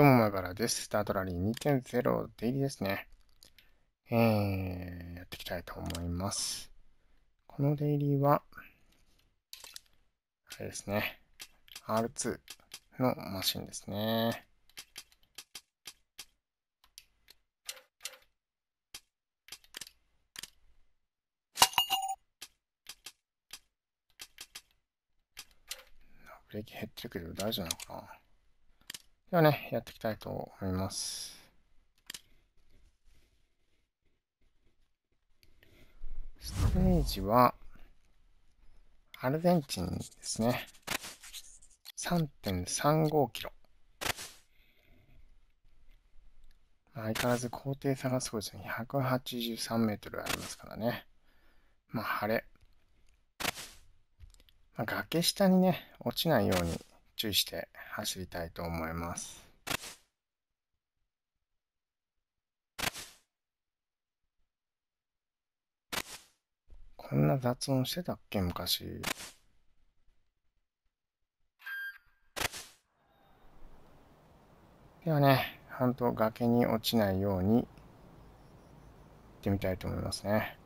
どうも、前原です。スタートラリー2.0デイリーですね。えー、やっていきたいと思います。このデイリーは、あれですね。R2 のマシンですね。ブレーキ減ってるけど大丈夫なのかな？ではね、やっていきたいと思います。ステージは、アルゼンチンですね。3.35キロ。相変わらず高低差がすごいですね。183メートルありますからね。まあ、晴れ。まあ、崖下にね、落ちないように注意して走りたいと思います。こんな雑音してたっけ昔。ではね、ほんと崖に落ちないように行ってみたいと思いますね。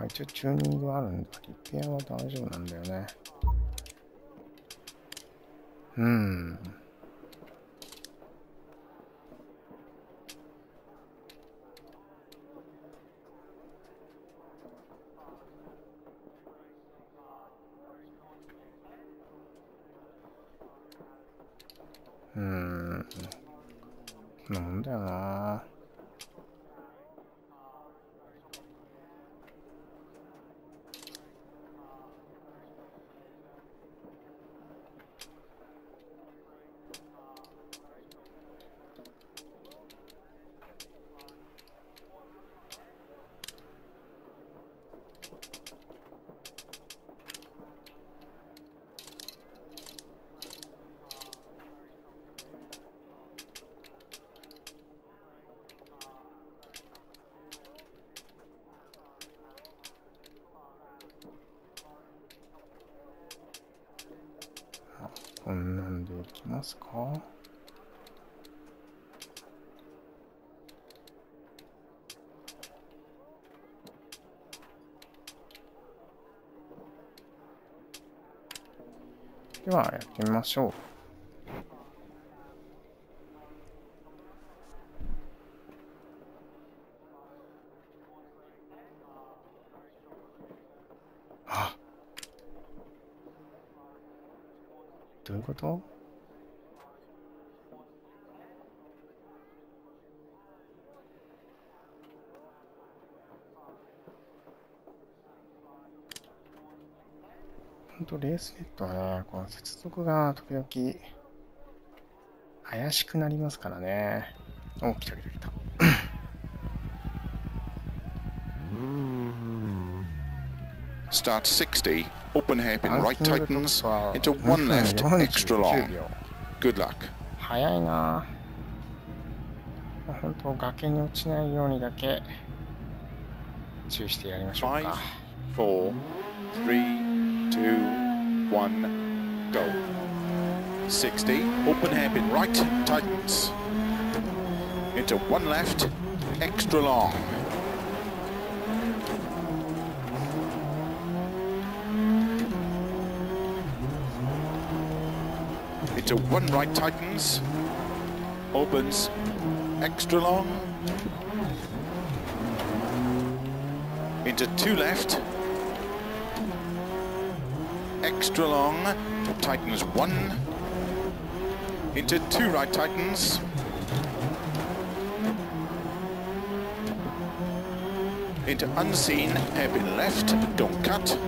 あ、一応チューニングあるんだ。リペアは大丈夫なんだよね。うん。うん。なんだよな。こんなんでいきますかではやってみましょう。こと？本当レースネットはね、この接続が時々怪しくなりますからね。お、来た来た来た。Start 60, open hairpin right tightens into one left, extra long. Good luck. 早いな本当崖に落ちないようにだけ注意してやりましょうか。5、4、3、2、1、go. 60, open hairpin right, tightens. Into one left, extra long. Into one right tightens, opens, extra long, into two left, extra long, tightens one, into two right tightens, into unseen, hairpin left, don't cut,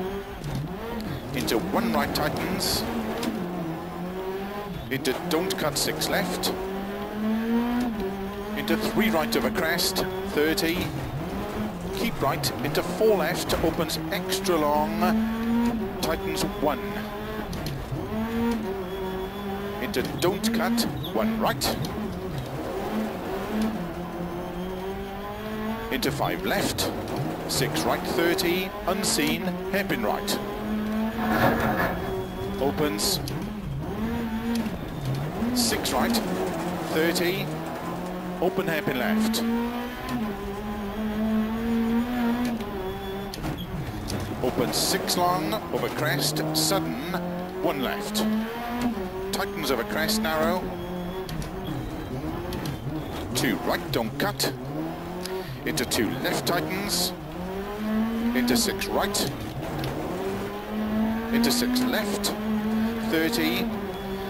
into one right tightens, into don't cut six left, into three right of a crest, 30, keep right, into four left, opens extra long, tightens one, into don't cut, one right, into five left, six right 30, unseen, hairpin right, opens six right, 30, open hairpin left. Open six long, over crest, sudden, one left. Tightens over crest, narrow. Two right, don't cut. Into two left tightens. Into six right. Into six left. 30.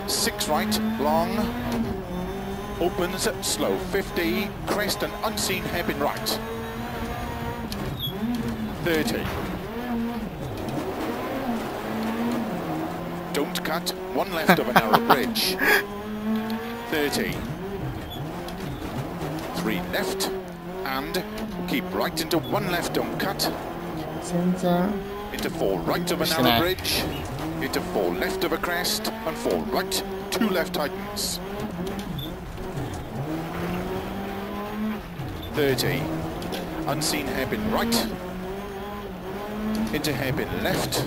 Six right, long. Opens, slow, 50. Crest and unseen hairpin right. 30. Don't cut, one left of a narrow bridge. 30. Three left, and keep right into one left, don't cut. 全然 Into four right of a Listen narrow bridge. Into four left of a crest, and four right, two left tightens. 30. Unseen hairpin right. Into hairpin left.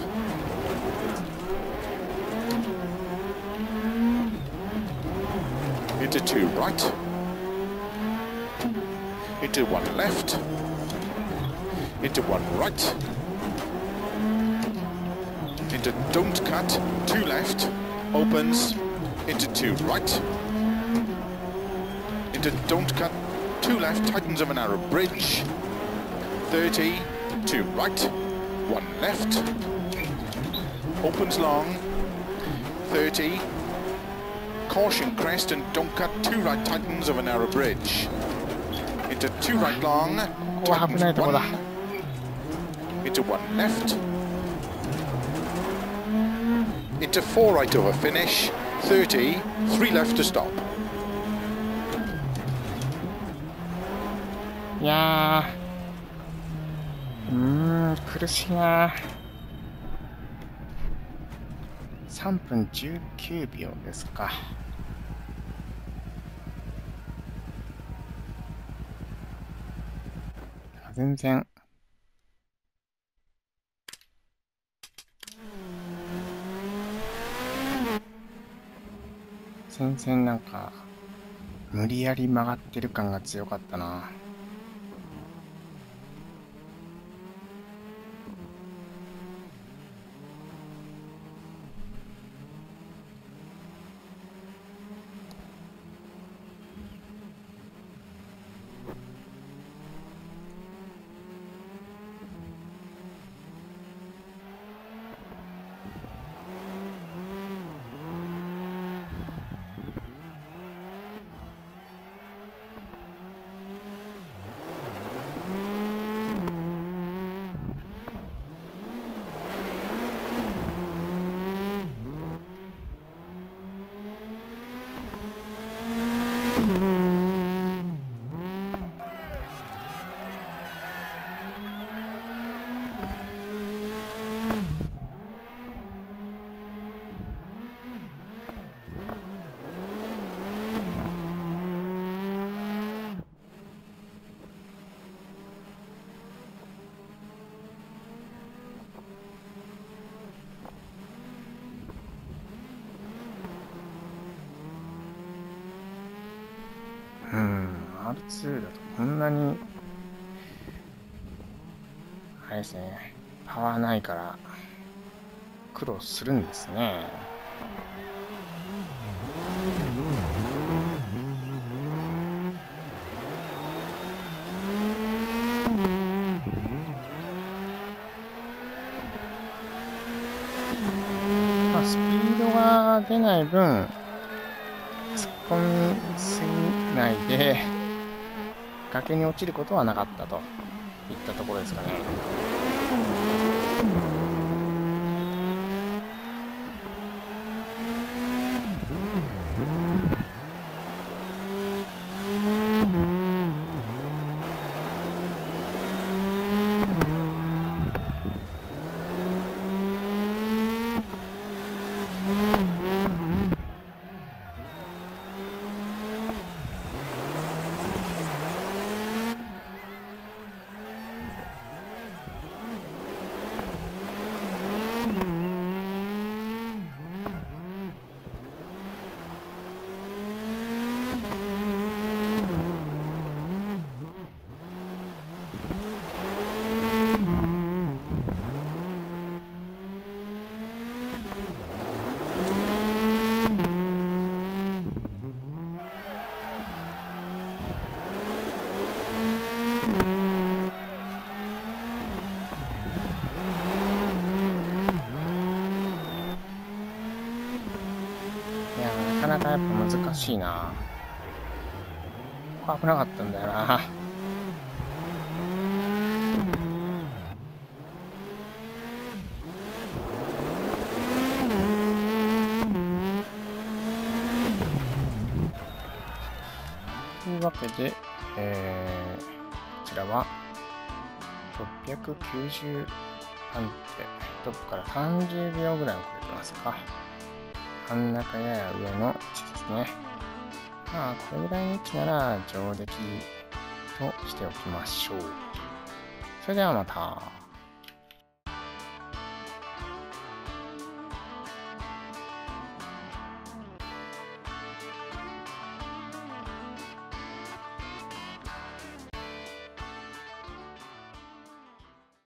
Into two right. Into one left. Into one right into don't cut, two left, opens into two right, into don't cut, two left, tightens of a narrow bridge, 30, two right, one left, opens long, 30, caution crest and don't cut, two right, tightens of a narrow bridge, into two right long, one, into one left, Into four right over finish. 30. Three left to stop. いやーうーん苦しいな3分19秒ですか全然全然なんか無理やり曲がってる感が強かったなうん、R2 だとこんなに、あれですね、パワーないから、苦労するんですね。まあ、スピードが出ない分、突っ込みすぎないで崖に落ちることはなかったといったところですかね。難しいな。危なかったんだよな。というわけで、えー、こちらは690判定、トップから30秒ぐらい遅れてますか。真ん中やや上の位置ね。まあ、これぐらいの位置なら上出来としておきましょう。それではまた。